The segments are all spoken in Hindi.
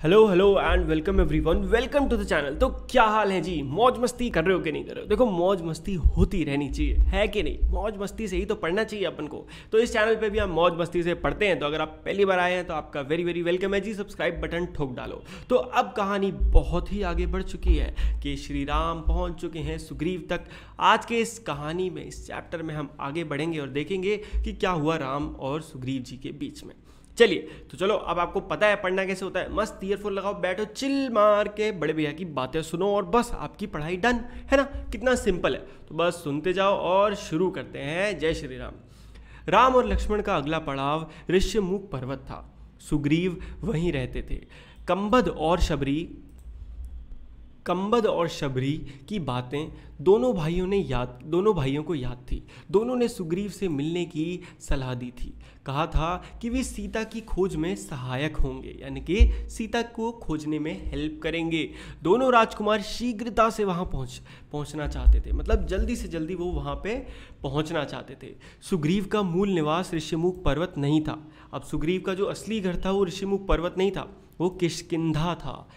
Hello hello and welcome everyone welcome to the channel तो क्या हाल है जी? मौज मस्ती कर रहे हो कि नहीं कर रहे हो? देखो, मौज मस्ती होती रहनी चाहिए। है कि नहीं? मौज मस्ती से ही तो पढ़ना चाहिए अपन को। तो इस चैनल पे भी हम मौज मस्ती से पढ़ते हैं। तो अगर आप पहली बार आए हैं तो आपका वेरी वेरी वेलकम है जी। सब्सक्राइब बटन ठोक डालो। तो अब कहानी बहुत ही आगे बढ़ चुकी है कि श्री राम पहुँच चुके हैं सुग्रीव तक। आज के इस कहानी में, इस चैप्टर में हम आगे बढ़ेंगे और देखेंगे कि क्या हुआ राम और सुग्रीव जी के बीच में। चलिए तो चलो, अब आपको पता है पढ़ना कैसे होता है। मस्त ईयरफोन लगाओ, बैठो, चिल मार के बड़े भैया की बातें सुनो और बस आपकी पढ़ाई डन है ना? कितना सिंपल है। तो बस सुनते जाओ और शुरू करते हैं। जय श्री राम। राम और लक्ष्मण का अगला पड़ाव ऋष्यमुख पर्वत था। सुग्रीव वहीं रहते थे। कंबद और शबरी, कंबद और शबरी की बातें दोनों भाइयों ने याद, दोनों भाइयों को याद थी। दोनों ने सुग्रीव से मिलने की सलाह दी थी। कहा था कि वे सीता की खोज में सहायक होंगे, यानी कि सीता को खोजने में हेल्प करेंगे। दोनों राजकुमार शीघ्रता से वहाँ पहुँच, पहुँचना चाहते थे। मतलब जल्दी से जल्दी वो वहाँ पे पहुँचना चाहते थे। सुग्रीव का मूल निवास ऋषिमुख पर्वत नहीं था। अब सुग्रीव का जो असली घर था, वो ऋषिमुख पर्वत नहीं था। वो किशकिंधा था।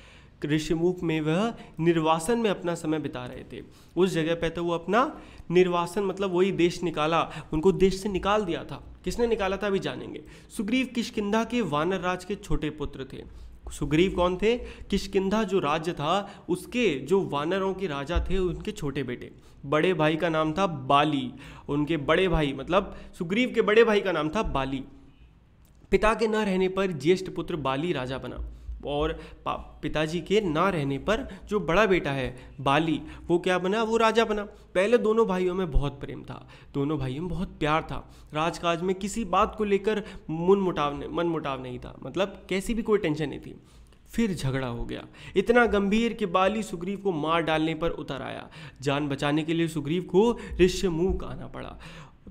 ऋषिमुख में वह निर्वासन में अपना समय बिता रहे थे। उस जगह पे तो वो अपना निर्वासन मतलब वही देश निकाला, उनको देश से निकाल दिया था। किसने निकाला था अभी जानेंगे। सुग्रीव किशकिंधा के वानर राज के छोटे पुत्र थे। सुग्रीव कौन थे? किशकिंधा जो राज्य था, उसके जो वानरों के राजा थे, उनके छोटे बेटे। बड़े भाई का नाम था बाली। उनके बड़े भाई मतलब सुग्रीव के बड़े भाई का नाम था बाली। पिता के न रहने पर ज्येष्ठ पुत्र बाली राजा बना। और पिताजी के ना रहने पर जो बड़ा बेटा है, बाली, वो क्या बना? वो राजा बना। पहले दोनों भाइयों में बहुत प्रेम था। दोनों भाइयों में बहुत प्यार था। राजकाज में किसी बात को लेकर मन मुटाव मन मुटाव नहीं था। मतलब कैसी भी कोई टेंशन नहीं थी। फिर झगड़ा हो गया। इतना गंभीर कि बाली सुग्रीव को मार डालने पर उतर आया। जान बचाने के लिए सुग्रीव को ऋष्य मुँह आना पड़ा।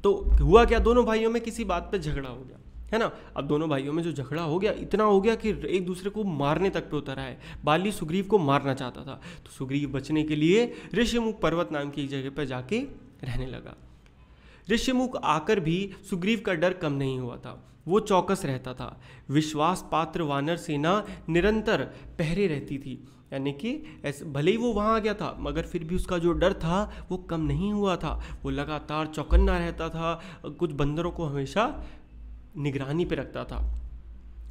तो हुआ क्या? दोनों भाइयों में किसी बात पर झगड़ा हो गया। है ना? अब दोनों भाइयों में जो झगड़ा हो गया, इतना हो गया कि एक दूसरे को मारने तक पे उतर आए। बाली सुग्रीव को मारना चाहता था। तो सुग्रीव बचने के लिए ऋषिमुख पर्वत नाम की जगह पर जाके रहने लगा। ऋषिमुख आकर भी सुग्रीव का डर कम नहीं हुआ था। वो चौकस रहता था। विश्वास पात्र वानर सेना निरंतर पहरे रहती थी। यानी कि ऐसे भले ही वो वहाँ आ गया था, मगर फिर भी उसका जो डर था, वो कम नहीं हुआ था। वो लगातार चौकन्ना रहता था। कुछ बंदरों को हमेशा निगरानी पे रखता था।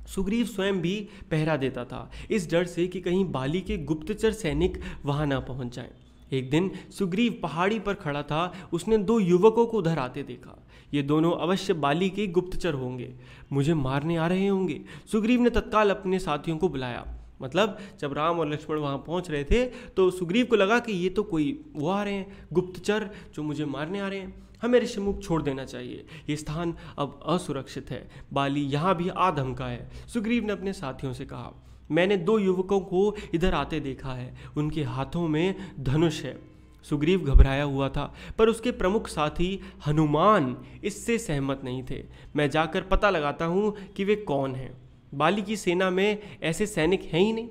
सुग्रीव स्वयं भी पहरा देता था, इस डर से कि कहीं बाली के गुप्तचर सैनिक वहाँ ना पहुँच जाएँ। एक दिन सुग्रीव पहाड़ी पर खड़ा था, उसने दो युवकों को उधर आते देखा। ये दोनों अवश्य बाली के गुप्तचर होंगे। मुझे मारने आ रहे होंगे। सुग्रीव ने तत्काल अपने साथियों को बुलाया। मतलब जब राम और लक्ष्मण वहाँ पहुँच रहे थे तो सुग्रीव को लगा कि ये तो कोई वो आ रहे हैं, गुप्तचर जो मुझे मारने आ रहे हैं। हमें ऋषिमुख छोड़ देना चाहिए। ये स्थान अब असुरक्षित है। बाली यहाँ भी आधमका है। सुग्रीव ने अपने साथियों से कहा, मैंने दो युवकों को इधर आते देखा है। उनके हाथों में धनुष है। सुग्रीव घबराया हुआ था, पर उसके प्रमुख साथी हनुमान इससे सहमत नहीं थे। मैं जाकर पता लगाता हूँ कि वे कौन हैं। बाली की सेना में ऐसे सैनिक हैं ही नहीं।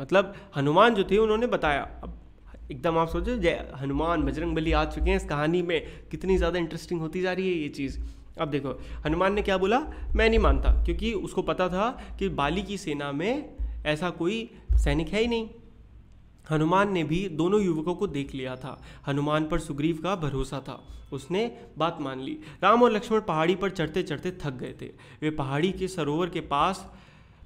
मतलब हनुमान जो थे, उन्होंने बताया। अब एकदम आप सोचो, जय हनुमान, बजरंग बली आ चुके हैं इस कहानी में। कितनी ज़्यादा इंटरेस्टिंग होती जा रही है ये चीज़। अब देखो, हनुमान ने क्या बोला? मैं नहीं मानता, क्योंकि उसको पता था कि बाली की सेना में ऐसा कोई सैनिक है ही नहीं। हनुमान ने भी दोनों युवकों को देख लिया था। हनुमान पर सुग्रीव का भरोसा था। उसने बात मान ली। राम और लक्ष्मण पहाड़ी पर चढ़ते चढ़ते थक गए थे। वे पहाड़ी के सरोवर के पास,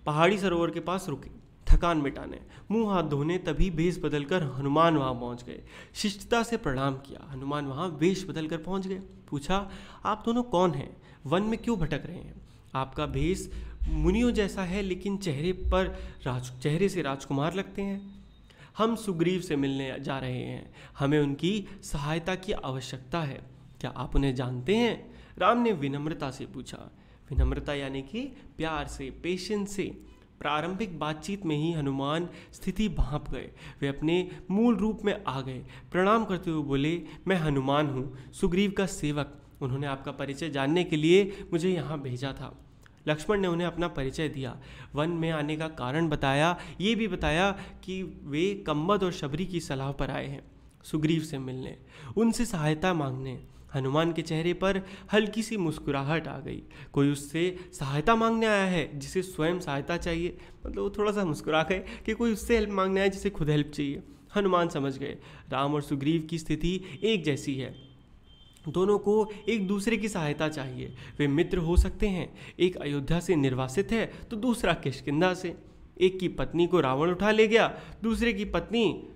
पहाड़ी सरोवर के पास रुके। थकान मिटाने। मुँह हाथ धोने तभी वेश बदलकर हनुमान वहाँ पहुँच गए। शिष्टता से प्रणाम किया। हनुमान वहाँ वेश बदल कर पहुँच गए। पूछा, आप दोनों कौन हैं? वन में क्यों भटक रहे हैं? आपका भेष मुनियों जैसा है, लेकिन चेहरे पर राज, चेहरे से राजकुमार लगते हैं। हम सुग्रीव से मिलने जा रहे हैं। हमें उनकी सहायता की आवश्यकता है। क्या आप उन्हें जानते हैं? राम ने विनम्रता से पूछा। विनम्रता यानी कि प्यार से, पेशेंस से। प्रारंभिक बातचीत में ही हनुमान स्थिति भांप गए। वे अपने मूल रूप में आ गए। प्रणाम करते हुए बोले, मैं हनुमान हूँ, सुग्रीव का सेवक। उन्होंने आपका परिचय जानने के लिए मुझे यहाँ भेजा था। लक्ष्मण ने उन्हें अपना परिचय दिया। वन में आने का कारण बताया, ये भी बताया कि वे कम्बद और शबरी की सलाह पर आए हैं, सुग्रीव से मिलने। उनसे सहायता मांगने। हनुमान के चेहरे पर हल्की सी मुस्कुराहट आ गई। कोई उससे सहायता मांगने आया है, जिसे स्वयं सहायता चाहिए? मतलब वो थोड़ा सा मुस्कुरा गए कि कोई उससे हेल्प मांगने आया जिसे खुद हेल्प चाहिए। हनुमान समझ गए, राम और सुग्रीव की स्थिति एक जैसी है। दोनों को एक दूसरे की सहायता चाहिए। वे मित्र हो सकते हैं, एक अयोध्या से निर्वासित है तो दूसरा किशकिंदा से। एक की पत्नी को रावण उठा ले गया, दूसरे की पत्नी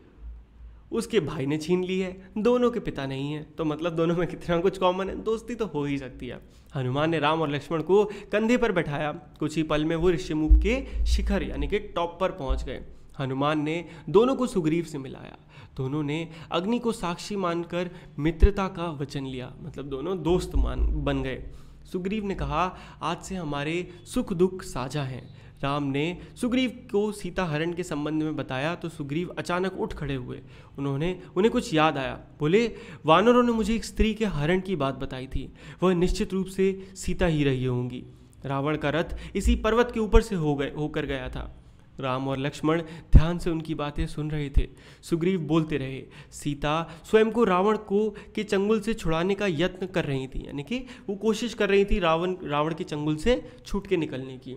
उसके भाई ने छीन ली है। दोनों के पिता नहीं है। तो मतलब दोनों में कितना कुछ कॉमन है? दोस्ती तो हो ही सकती है। हनुमान ने राम और लक्ष्मण को कंधे पर बैठाया। कुछ ही पल में वो ऋषिमुख के शिखर यानी कि टॉप पर पहुँच गए। हनुमान ने दोनों को सुग्रीव से मिलाया। दोनों ने अग्नि को साक्षी मानकर मित्रता का वचन लिया। मतलब दोनों दोस्त मान बन गए। सुग्रीव ने कहा, आज से हमारे सुख दुख साझा हैं। राम ने सुग्रीव को सीता हरण के संबंध में बताया तो सुग्रीव अचानक उठ खड़े हुए। उन्होंने, उन्हें कुछ याद आया। बोले, वानरों ने मुझे एक स्त्री के हरण की बात बताई थी। वह निश्चित रूप से सीता ही रही होंगी। रावण का रथ इसी पर्वत के ऊपर से हो गए, होकर गया था। राम और लक्ष्मण ध्यान से उनकी बातें सुन रहे थे। सुग्रीव बोलते रहे, सीता स्वयं को रावण को, के चंगुल से छुड़ाने का यत्न कर रही थी। यानी कि वो कोशिश कर रही थी रावण रावण के चंगुल से छूट के निकलने की।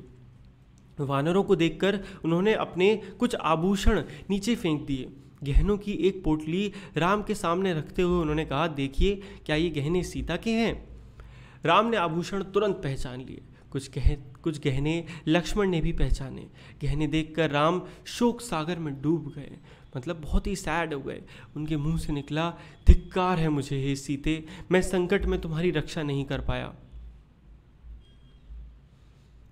वानरों को देखकर उन्होंने अपने कुछ आभूषण नीचे फेंक दिए। गहनों की एक पोटली राम के सामने रखते हुए उन्होंने कहा, देखिए, क्या ये गहने सीता के हैं? राम ने आभूषण तुरंत पहचान लिए। कुछ कह, कुछ गहने लक्ष्मण ने भी पहचाने। गहने देखकर राम शोक सागर में डूब गए। मतलब बहुत ही सैड हो गए। उनके मुँह से निकला, धिक्कार है मुझे, हे सीते! मैं संकट में तुम्हारी रक्षा नहीं कर पाया।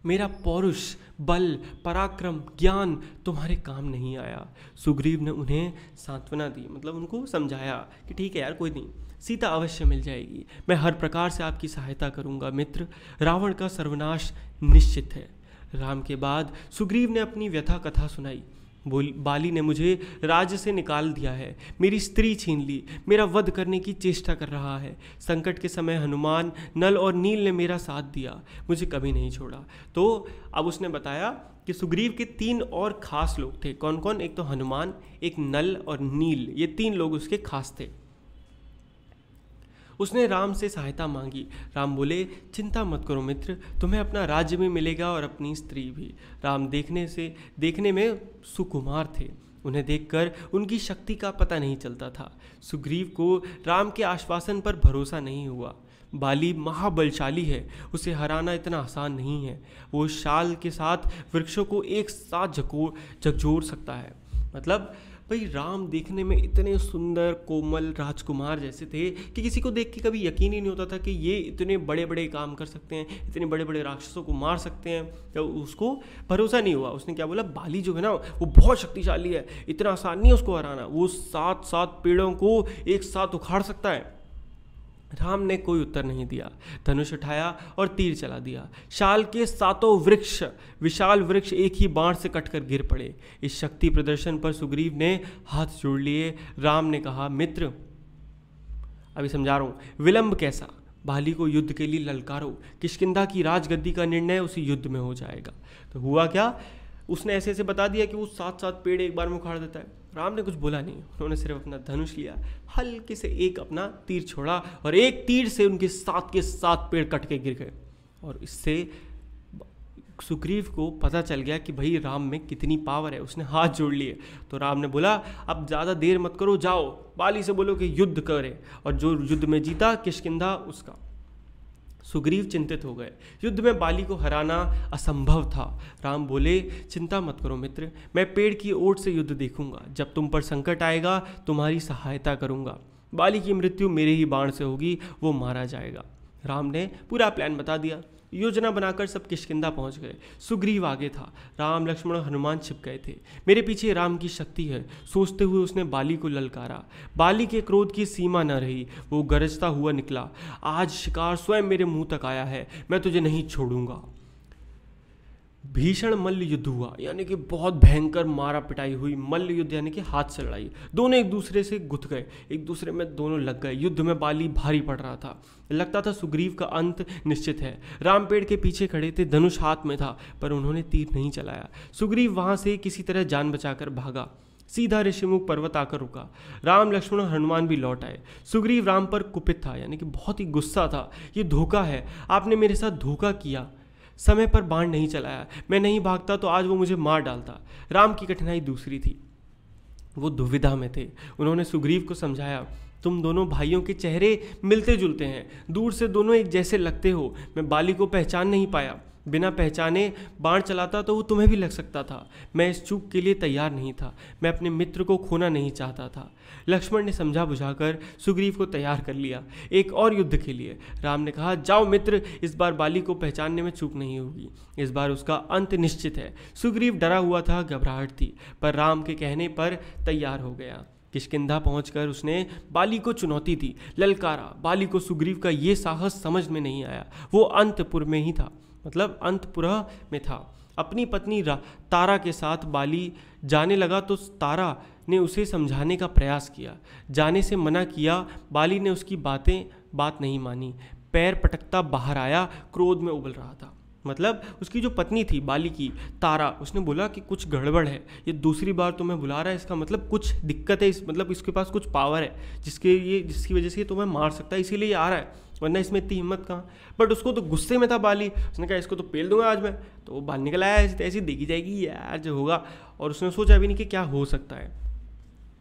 मेरा पौरुष, बल, पराक्रम, ज्ञान तुम्हारे काम नहीं आया। सुग्रीव ने उन्हें सांत्वना दी मतलब उनको समझाया कि ठीक है यार, कोई नहीं, सीता अवश्य मिल जाएगी। मैं हर प्रकार से आपकी सहायता करूँगा, मित्र। रावण का सर्वनाश निश्चित है। राम के बाद सुग्रीव ने अपनी व्यथा कथा सुनाई। बोल, बाली ने मुझे राज्य से निकाल दिया है। मेरी स्त्री छीन ली। मेरा वध करने की चेष्टा कर रहा है। संकट के समय हनुमान नल और नील ने मेरा साथ दिया। मुझे कभी नहीं छोड़ा। तो अब उसने बताया कि सुग्रीव के तीन और खास लोग थे। कौन कौन एक तो हनुमान, एक नल और नील। ये तीन लोग उसके खास थे। उसने राम से सहायता मांगी। राम बोले, चिंता मत करो मित्र, तुम्हें अपना राज्य भी मिलेगा और अपनी स्त्री भी। राम देखने से, देखने में सुकुमार थे। उन्हें देखकर उनकी शक्ति का पता नहीं चलता था। सुग्रीव को राम के आश्वासन पर भरोसा नहीं हुआ। बाली महाबलशाली है, उसे हराना इतना आसान नहीं है। वो शाल के साथ वृक्षों को एक साथ झको झकझोर सकता है। मतलब भाई, राम देखने में इतने सुंदर, कोमल राजकुमार जैसे थे कि किसी को देख के कभी यकीन ही नहीं होता था कि ये इतने बड़े बड़े काम कर सकते हैं, इतने बड़े बड़े राक्षसों को मार सकते हैं। तो उसको भरोसा नहीं हुआ। उसने क्या बोला, बाली जो है ना, वो बहुत शक्तिशाली है, इतना आसान नहीं है उसको हराना। वो सात सात पेड़ों को एक साथ उखाड़ सकता है। राम ने कोई उत्तर नहीं दिया। धनुष उठाया और तीर चला दिया। शाल के सातों वृक्ष, विशाल वृक्ष एक ही बाण से कटकर गिर पड़े। इस शक्ति प्रदर्शन पर सुग्रीव ने हाथ जोड़ लिए। राम ने कहा, मित्र, अभी समझा रहा हूँ। विलंब कैसा? बाली को युद्ध के लिए ललकारो। किशकिंदा की राजगद्दी का निर्णय उसी युद्ध में हो जाएगा। तो हुआ क्या? उसने ऐसे ऐसे बता दिया कि वो सात सात पेड़ एक बार में उखाड़ देता है। राम ने कुछ बोला नहीं। उन्होंने सिर्फ़ अपना धनुष लिया, हल्के से एक अपना तीर छोड़ा और एक तीर से उनके सात के सात पेड़ कट के गिर गए। और इससे सुग्रीव को पता चल गया कि भाई राम में कितनी पावर है, उसने हाथ जोड़ लिए। तो राम ने बोला, अब ज़्यादा देर मत करो, जाओ। बाली से बोलो कि युद्ध करे और जो युद्ध में जीता किशकिंदा उसका। सुग्रीव चिंतित हो गए। युद्ध में बाली को हराना असंभव था। राम बोले, चिंता मत करो मित्र, मैं पेड़ की ओट से युद्ध देखूँगा। जब तुम पर संकट आएगा, तुम्हारी सहायता करूँगा। बाली की मृत्यु मेरे ही बाण से होगी, वो मारा जाएगा। राम ने पूरा प्लान बता दिया। योजना बनाकर सब किशकिंदा पहुँच गए। सुग्रीव आगे था। राम, लक्ष्मण और हनुमान छिप गए थे। मेरे पीछे राम की शक्ति है। सोचते हुए उसने बाली को ललकारा। बाली के क्रोध की सीमा न रही। वो गरजता हुआ निकला। आज शिकार स्वयं मेरे मुँह तक आया है। मैं तुझे नहीं छोड़ूँगा। भीषण मल्ल युद्ध हुआ, यानी कि बहुत भयंकर मारा पिटाई हुई मल्ल युद्ध यानी कि हाथ से लड़ाई। दोनों एक दूसरे से गुथ गए, एक दूसरे में दोनों लग गए। युद्ध में बाली भारी पड़ रहा था। लगता था सुग्रीव का अंत निश्चित है। राम पेड़ के पीछे खड़े थे, धनुष हाथ में था, पर उन्होंने तीर नहीं चलाया। सुग्रीव वहाँ से किसी तरह जान बचाकर भागा। सीधा ऋषिमुख पर्वत आकर रुका। राम, लक्ष्मण और हनुमान भी लौट आए। सुग्रीव राम पर कुपित था, यानी कि बहुत ही गुस्सा था। ये धोखा है। आपने मेरे साथ धोखा किया। समय पर बाण नहीं चलाया। मैं नहीं भागता तो आज वो मुझे मार डालता। राम की कठिनाई दूसरी थी। वो दुविधा में थे। उन्होंने सुग्रीव को समझाया, तुम दोनों भाइयों के चेहरे मिलते जुलते हैं। दूर से दोनों एक जैसे लगते हो। मैं बाली को पहचान नहीं पाया। बिना पहचाने बाण चलाता तो वो तुम्हें भी लग सकता था। मैं इस चूक के लिए तैयार नहीं था। मैं अपने मित्र को खोना नहीं चाहता था। लक्ष्मण ने समझा बुझाकर सुग्रीव को तैयार कर लिया। एक और युद्ध के लिए। राम ने कहा, जाओ मित्र, इस बार बाली को पहचानने में चूक नहीं होगी। इस बार उसका अंत निश्चित है। सुग्रीव डरा हुआ था, घबराहट थी, पर राम के कहने पर तैयार हो गया। किशकिंधा पहुंचकर उसने बाली को चुनौती दी। ललकारा, बाली को सुग्रीव का ये साहस समझ में नहीं आया। वो अंतपुर में ही था। मतलब अंतपुरा में था। अपनी पत्नी तारा के साथ बाली जाने लगा तो तारा ने उसे समझाने का प्रयास किया। जाने से मना किया, बाली ने उसकी बातें, बात नहीं मानी। पैर पटकता बाहर आया, क्रोध में उबल रहा था। मतलब उसकी जो पत्नी थी, बाली की, तारा, उसने बोला कि कुछ गड़बड़ है। ये दूसरी बार तुम्हें बुला रहा है, इसका मतलब कुछ दिक्कत है, इस मतलब इसके पास कुछ पावर है, जिसके ये, जिसकी वजह से तुम्हें मार सकता है, इसीलिए आ रहा है। वरना इसमें इतनी हिम्मत कहाँ? बट उसको तो गुस्से में था बाली। उसने कहा, इसको तो पेल दूँगा आज मैं। तो वो बाल निकल आया, ऐसी ऐसी देखी जाएगी, यार, जो होगा। और उसने सोचा भी नहीं कि क्या हो सकता है।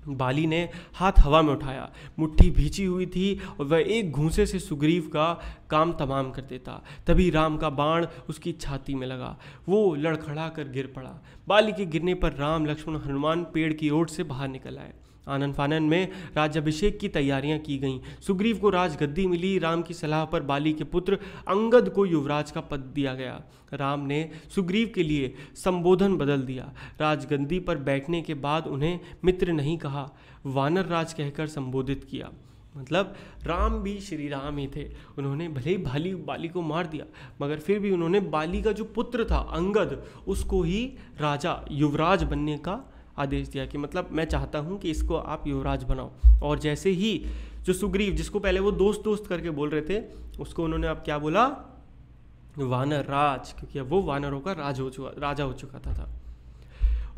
बाली ने हाथ हवा में उठाया। मुट्ठी भींची हुई थी और वह एक घूंसे से सुग्रीव का काम तमाम कर देता। तभी राम का बाण उसकी छाती में लगा। वो लड़खड़ा कर गिर पड़ा। बाली के गिरने पर राम लक्ष्मण हनुमान पेड़ की ओर से बाहर निकल आए। आनंद फानन में राज्याभिषेक की तैयारियाँ की गईं। सुग्रीव को राजगद्दी मिली। राम की सलाह पर बाली के पुत्र अंगद को युवराज का पद दिया गया। राम ने सुग्रीव के लिए संबोधन बदल दिया। राजगद्दी पर बैठने के बाद उन्हें मित्र नहीं कहा, वानर राज कहकर संबोधित किया। मतलब राम भी श्री राम ही थे। उन्होंने भले ही बाली बाली को मार दिया, मगर फिर भी उन्होंने बाली का जो पुत्र था, अंगद, उसको ही राजा, युवराज बनने का आदेश दिया कि मतलब मैं चाहता हूँ कि इसको आप युवराज बनाओ। और जैसे ही जो सुग्रीव जिसको पहले वो दोस्त दोस्त करके बोल रहे थे उसको उन्होंने अब क्या बोला? वानर राज क्योंकि अब वो वानरों का राज हो चुका राजा हो चुका था, था।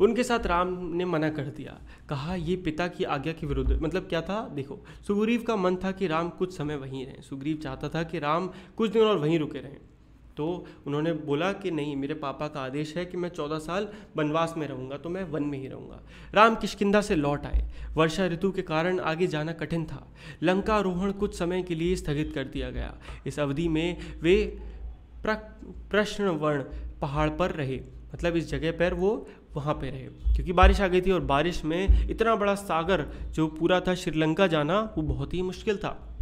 उनके साथ राम ने मना कर दिया। कहा ये पिता की आज्ञा के विरुद्ध मतलब क्या था? देखो सुग्रीव का मन था कि राम कुछ समय वहीं रहें। सुग्रीव चाहता था कि राम कुछ दिन और वहीं रुके रहें। तो उन्होंने बोला कि नहीं, मेरे पापा का आदेश है कि मैं चौदह साल वनवास में रहूँगा तो मैं वन में ही रहूँगा। राम किशकिंदा से लौट आए। वर्षा ऋतु के कारण आगे जाना कठिन था। लंका आरोहण कुछ समय के लिए स्थगित कर दिया गया। इस अवधि में वे प्रश्न वर्ण पहाड़ पर रहे। मतलब इस जगह पर वो वहाँ पे रहे। क्योंकि बारिश आ गई थी और बारिश में इतना बड़ा सागर जो पूरा था श्रीलंका जाना, वो बहुत ही मुश्किल था।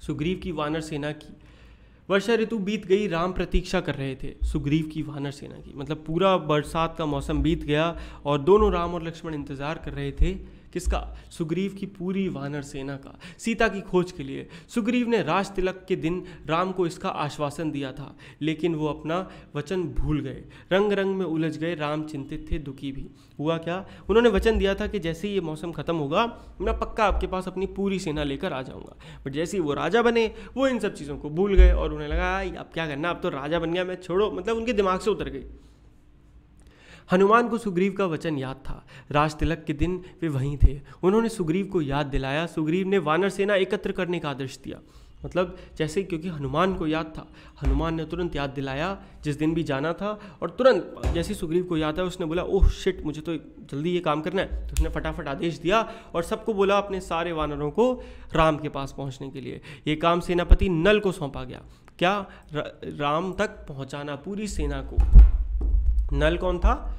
सुग्रीव की वानर सेना की वर्षा ऋतु बीत गई, राम प्रतीक्षा कर रहे थे, सुग्रीव की वानर सेना की। मतलब पूरा बरसात का मौसम बीत गया और दोनों राम और लक्ष्मण इंतज़ार कर रहे थे। किसका? सुग्रीव की पूरी वानर सेना का, सीता की खोज के लिए। सुग्रीव ने राज तिलक के दिन राम को इसका आश्वासन दिया था, लेकिन वो अपना वचन भूल गए। रंग रंग में उलझ गए, राम चिंतित थे, दुखी भी। हुआ क्या? उन्होंने वचन दिया था कि जैसे ही ये मौसम खत्म होगा, मैं पक्का आपके पास अपनी पूरी सेना लेकर आ जाऊँगा। बट जैसे ही वो राजा बने, वो इन सब चीज़ों को भूल गए और उन्हें लगा अब क्या करना? अब तो राजा बन गया, मैं छोड़ो। मतलब उनके दिमाग से उतर गई। हनुमान को सुग्रीव का वचन याद था। राज तिलक के दिन वे वहीं थे। उन्होंने सुग्रीव को याद दिलाया। सुग्रीव ने वानर सेना एकत्र करने का आदेश दिया। मतलब जैसे क्योंकि हनुमान को याद था। हनुमान ने तुरंत याद दिलाया। जिस दिन भी जाना था और तुरंत जैसे सुग्रीव को याद है उसने बोला, ओह शिट मुझे तो जल्दी ये काम करना है। तो उसने फटाफट आदेश दिया और सबको बोला अपने सारे वानरों को राम के पास पहुँचने के लिए। ये काम सेनापति नल को सौंपा गया। क्या राम तक पहुंचाना पूरी सेना को? नल कौन था?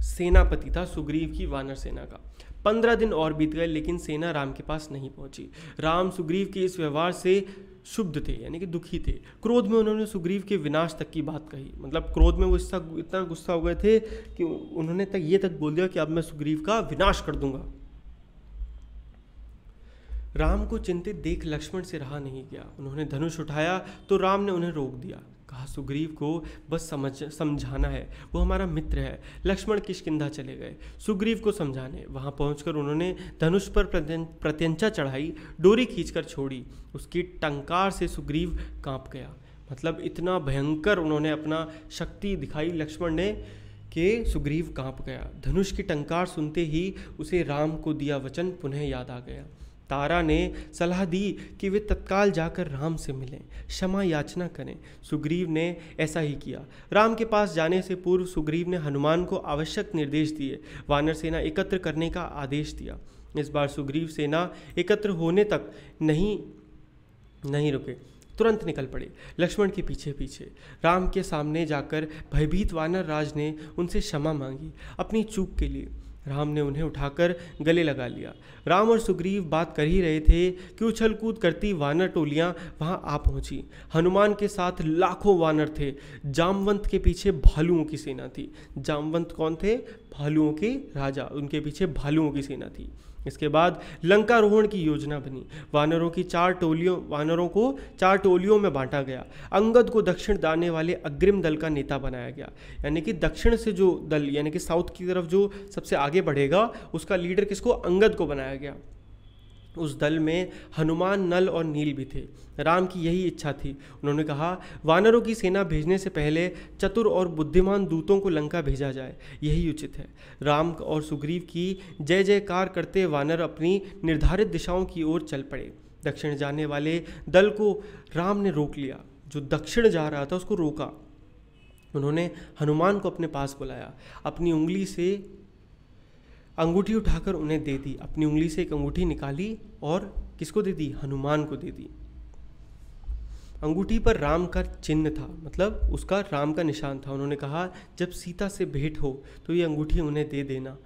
सेनापति था, सुग्रीव की वानर सेना का। पंद्रह दिन और बीत गए, लेकिन सेना राम के पास नहीं पहुँची। राम सुग्रीव के इस व्यवहार से शुद्ध थे, यानी कि दुखी थे। क्रोध में उन्होंने सुग्रीव के विनाश तक की बात कही। मतलब क्रोध में वो इसका इतना गुस्सा हो गए थे कि उन्होंने तक ये तक बोल दिया कि अब मैं सुग्रीव का विनाश कर दूँगा। राम को चिंतित देख लक्ष्मण से रहा नहीं गया। उन्होंने धनुष उठाया तो राम ने उन्हें रोक दिया। कहा, सुग्रीव को बस समझ, समझाना है। वो हमारा मित्र है। लक्ष्मण किशकिंधा चले गए। सुग्रीव को समझाने। वहाँ पहुंचकर उन्होंने धनुष पर प्रत्यंचा चढ़ाई, डोरी खींचकर छोड़ी। उसकी टंकार से सुग्रीव काँप गया। मतलब इतना भयंकर उन्होंने अपना शक्ति दिखाई लक्ष्मण ने कि सुग्रीव काँप गया। धनुष की टंकार सुनते ही उसे राम को दिया वचन, पुनः याद आ गया। तारा ने सलाह दी कि वे तत्काल जाकर राम से मिलें, क्षमा याचना करें। सुग्रीव ने ऐसा ही किया। राम के पास जाने से पूर्व सुग्रीव ने हनुमान को आवश्यक निर्देश दिए, वानर सेना एकत्र करने का आदेश दिया। इस बार सुग्रीव सेना एकत्र होने तक नहीं नहीं रुके। तुरंत निकल पड़े, लक्ष्मण के पीछे पीछे राम के सामने जाकर भयभीत वानर राज ने उनसे क्षमा मांगी, अपनी चूक के लिए। राम ने उन्हें उठाकर गले लगा लिया। राम और सुग्रीव बात कर ही रहे थे कि उछल कूद करती वानर टोलियाँ वहाँ आ पहुँची। हनुमान के साथ लाखों वानर थे। जामवंत के पीछे भालुओं की सेना थी। जामवंत कौन थे? भालुओं के राजा। उनके पीछे भालुओं की सेना थी। इसके बाद लंकारोहण की योजना बनी। वानरों की चार टोलियों, वानरों को चार टोलियों में बांटा गया। अंगद को दक्षिण दाने वाले अग्रिम दल का नेता बनाया गया। यानी कि दक्षिण से जो दल, यानी कि साउथ की तरफ़ जो सबसे आगे बढ़ेगा, उसका लीडर किसको? अंगद को बनाया गया। उस दल में हनुमान नल और नील भी थे। राम की यही इच्छा थी। उन्होंने कहा, वानरों की सेना भेजने से पहले चतुर और बुद्धिमान दूतों को लंका भेजा जाए। यही उचित है। राम और सुग्रीव की जय जयकार करते वानर अपनी निर्धारित दिशाओं की ओर चल पड़े। दक्षिण जाने वाले दल को राम ने रोक लिया। जो दक्षिण जा रहा था, उसको रोका। उन्होंने हनुमान को अपने पास बुलाया। अपनी उंगली से अंगूठी उठाकर उन्हें दे दी। अपनी उंगली से एक अंगूठी निकाली और किसको दे दी? हनुमान को दे दी। अंगूठी पर राम का चिन्ह था मतलब उसका राम का निशान था। उन्होंने कहा, जब सीता से भेंट हो तो ये अंगूठी उन्हें दे देना।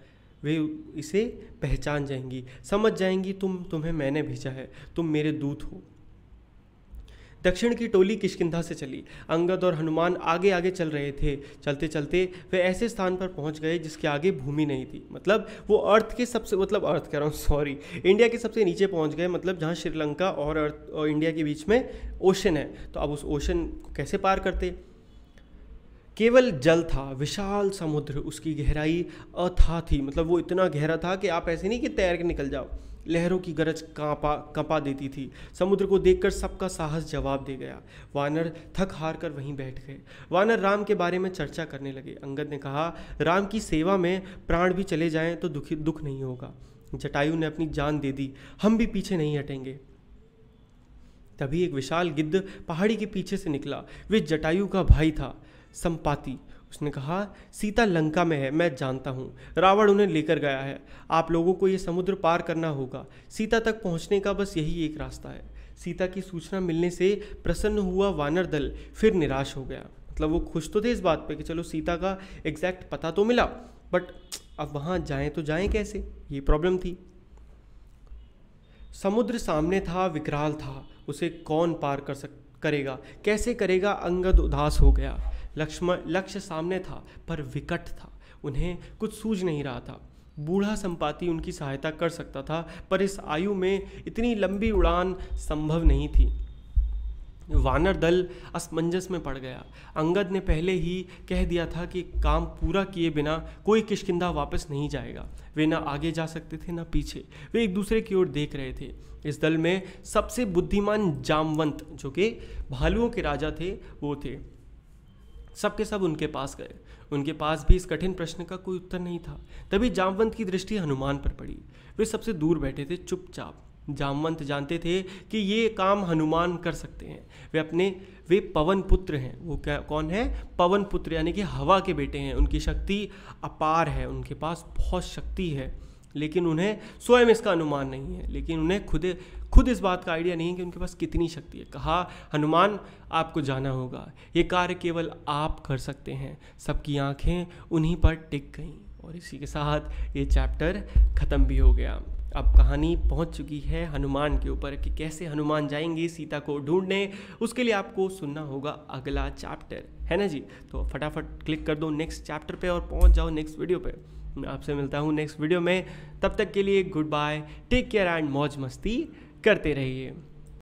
वे इसे पहचान जाएँगी। समझ जाएँगी, तुम, तुम्हें मैंने भेजा है। तुम मेरे दूत हो। दक्षिण की टोली किशकिंधा से चली। अंगद और हनुमान आगे आगे चल रहे थे। चलते चलते वे ऐसे स्थान पर पहुँच गए जिसके आगे भूमि नहीं थी। मतलब वो अर्थ के सबसे मतलब अर्थ कह रहा हूँ सॉरी इंडिया के सबसे नीचे पहुँच गए मतलब जहाँ श्रीलंका और अर्थ, और इंडिया के बीच में ओशन है। तो अब उस ओशन को कैसे पार करते? केवल जल था, विशाल समुद्र, उसकी गहराई अथा थी। मतलब वो इतना गहरा था कि आप ऐसे नहीं कि तैर के निकल जाओ। लहरों की गरज कांपा, कंपा देती थी। समुद्र को देखकर सबका साहस जवाब दे गया। वानर थक हार कर वहीं बैठ गए। वानर राम के बारे में चर्चा करने लगे। अंगद ने कहा, राम की सेवा में प्राण भी चले जाएँ तो दुखी, दुख नहीं होगा। जटायु ने अपनी जान दे दी। हम भी पीछे नहीं हटेंगे। तभी एक विशाल गिद्ध पहाड़ी के पीछे से निकला। वे जटायु का भाई था, संपाति। उसने कहा, सीता लंका में है, मैं जानता हूँ। रावण उन्हें लेकर गया है। आप लोगों को ये समुद्र पार करना होगा। सीता तक पहुँचने का बस यही एक रास्ता है। सीता की सूचना मिलने से प्रसन्न हुआ वानर दल फिर निराश हो गया। मतलब वो खुश तो थे इस बात पे कि चलो सीता का एग्जैक्ट पता तो मिला बट अब वहाँ जाएँ तो जाएँ कैसे? ये प्रॉब्लम थी। समुद्र सामने था, विकराल था। उसे कौन पार कर सक, करेगा? कैसे करेगा? अंगद उदास हो गया। लक्ष्मण लक्ष्य सामने था, पर विकट था। उन्हें कुछ सूझ नहीं रहा था। बूढ़ा संपाति उनकी सहायता कर सकता था, पर इस आयु में इतनी लंबी उड़ान संभव नहीं थी। वानर दल असमंजस में पड़ गया। अंगद ने पहले ही कह दिया था कि काम पूरा किए बिना कोई किशकिंदा वापस नहीं जाएगा। वे ना आगे जा सकते थे, ना पीछे। वे एक दूसरे की ओर देख रहे थे। इस दल में सबसे बुद्धिमान जामवंत, जो कि भालुओं के राजा थे, वो थे। सब के सब उनके पास गए। उनके पास भी इस कठिन प्रश्न का कोई उत्तर नहीं था। तभी जामवंत की दृष्टि हनुमान पर पड़ी। वे सबसे दूर बैठे थे, चुपचाप। जामवंत जानते थे कि ये काम हनुमान कर सकते हैं। वे अपने, वे पवन पुत्र हैं। वो क्या, कौन है? पवन पुत्र, यानी कि हवा के बेटे हैं। उनकी शक्ति अपार है। उनके पास बहुत शक्ति है। लेकिन उन्हें स्वयं इसका अनुमान नहीं है। लेकिन उन्हें खुद खुद इस बात का आइडिया नहीं है कि उनके पास कितनी शक्ति है। कहा, हनुमान, आपको जाना होगा। ये कार्य केवल आप कर सकते हैं। सबकी आँखें उन्हीं पर टिक गईं। और इसी के साथ ये चैप्टर ख़त्म भी हो गया। अब कहानी पहुँच चुकी है हनुमान के ऊपर कि कैसे हनुमान जाएँगे सीता को ढूँढने। उसके लिए आपको सुनना होगा अगला चैप्टर। है ना जी? तो फटाफट क्लिक कर दो नेक्स्ट चैप्टर पे और पहुँच जाओ नेक्स्ट वीडियो पे। आपसे मिलता हूँ नेक्स्ट वीडियो में। तब तक के लिए good bye take care and मौज मस्ती करते रहिए।